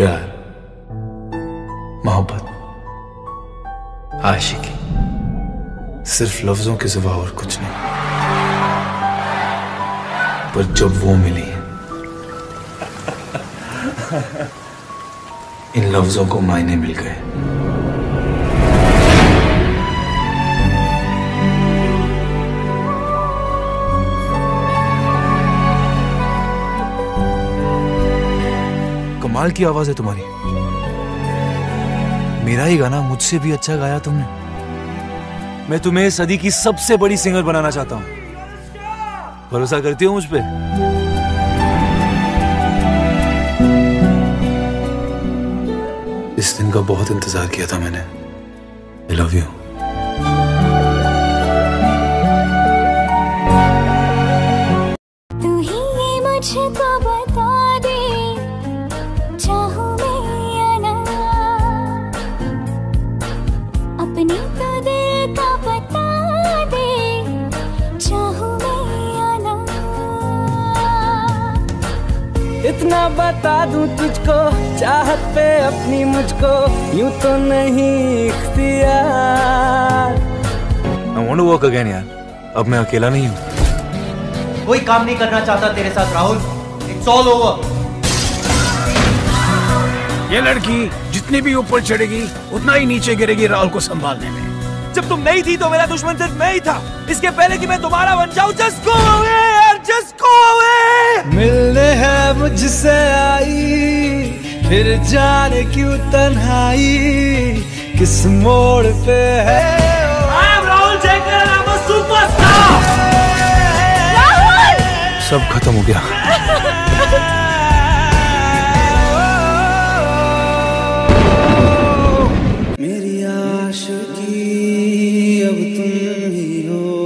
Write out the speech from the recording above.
प्यार, मोहब्बत, आशिकी, सिर्फ़ लफ्जों के सिवा और कुछ नहीं। पर जब वो मिली, इन लफ्जों को मायने मिल गए। कमाल की आवाज़ है तुम्हारी। मेरा ही गाना मुझसे भी अच्छा गाया तुमने। मैं तुम्हें सदी की सबसे बड़ी सिंगर बनाना चाहता हूँ। भरोसा करती हो मुझ पे? इस दिन का बहुत इंतज़ार किया था मैंने। आई लव यू ये मुझको बता। इतना बता दूँ तुझको चाहत पे अपनी मुझको यूँ तो नहीं इख्तियार। I want to work again यार। अब मैं अकेला नहीं हूँ। कोई काम नहीं करना चाहता तेरे साथ राहुल। इट्स ऑल ओवर ये लड़की जितनी भी ऊपर चढ़ेगी उतना ही नीचे गिरेगी राहुल को संभालने में। जब तुम नहीं थी तो मेरा दुश्मन सिर्फ़ मैं ही था। इसके पहले कि मैं तुम्हारा बन जाऊँ जस्ट गो अवे जिसको वे मिलने है मुझसे आई फिर जाने क्यों तन्हाई? किस मोड़ पे है? राहुल जयकर सुपरस्टार सब खत्म हो गया। अब तुम ही हो।